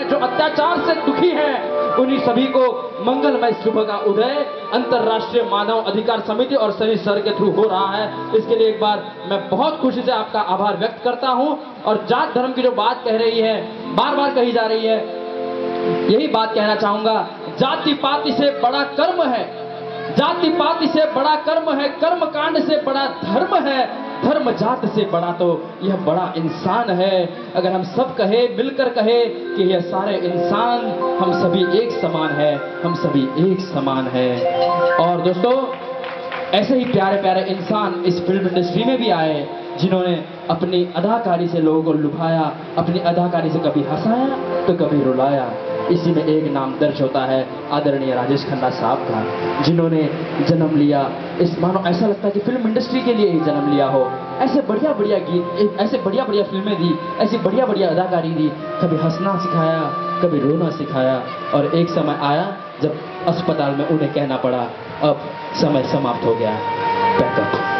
ہیں جو اتیاچار سے دکھی ہیں، انہی سبھی کو منگل میں صبح کا ادے انترراشٹریہ مانو ادھیکار سمیتی اور سنی سر کے تھرو ہو رہا ہے۔ اس کے لیے ایک بار میں بہت خوشی سے آپ کا آبھار ویکت کرتا ہوں۔ اور جات دھرم کی جو بات کہہ رہی ہے، بار بار کہی جا رہی ہے، یہی بات کہنا چاہوں گا، جاتی پاتی سے بڑا کرم ہے۔ جاتی پاتی سے بڑا کرم ہے، کرم کانڈ سے بڑا دھرم ہے۔ دھرم جات سے بڑا تو یہ بڑا انسان ہے۔ اگر ہم سب کہے، مل کر کہے کہ یہ سارے انسان ہم سبھی ایک سمان ہے ہم سبھی ایک سمان ہے اور دوستو، ایسے ہی پیارے پیارے انسان اس فلم انڈسٹری میں بھی آئے جنہوں نے اپنی اداکاری سے لوگوں کو لبھایا، اپنی اداکاری سے کبھی ہنسایا تو کبھی رلایا۔ اسی میں ایک نام درج ہوتا ہے آدرنیہ راجیش کھنڈا صاحب کا، جنہوں نے جنم لیا اس، مانو ایسا لگتا ہے کہ فلم انڈسٹری کے لیے ہی جنم لیا ہو۔ ایسے بڑھیا بڑھیا گیت، ایسے بڑھیا بڑھیا فلمیں دی، ایسی بڑھیا بڑھیا اداکاری دی، کبھی ہنسنا سکھایا، کبھی رونا سکھایا۔ اور ایک سمے آیا جب اسپتال میں انہیں کہنا پڑا، اب سمے سماپت ہو گیا بیک اپ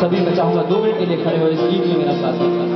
سبھی میں چاہوں گا دو منٹ کے لیے کھڑے ہوئے اس گیت میں میرا ساتھ ہوتا ہے